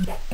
Yeah.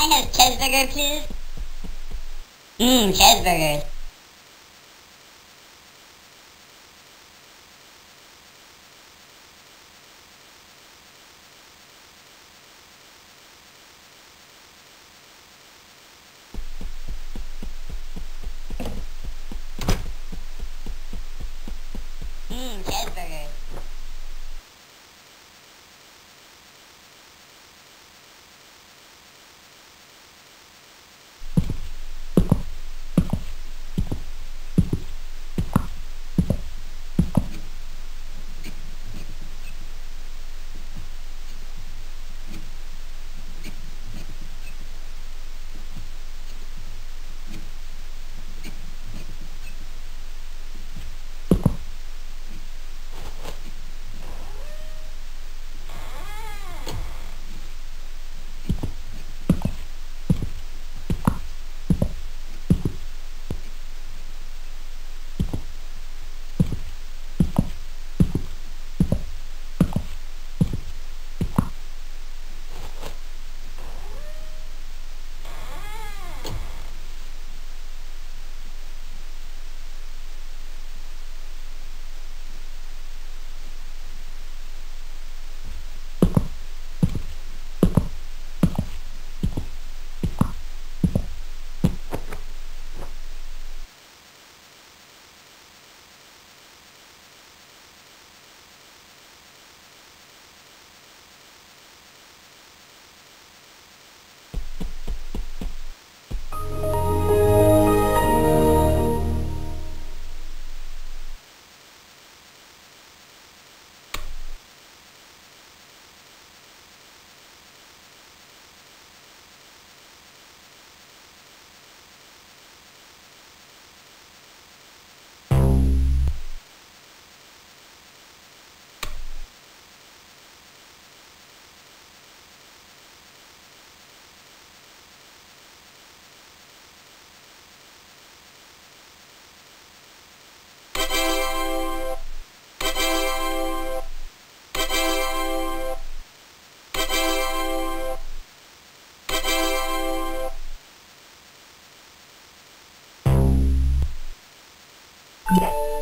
I have cheeseburger, please? Mmm, cheeseburgers. Yeah.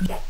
Yeah.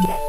Yeah.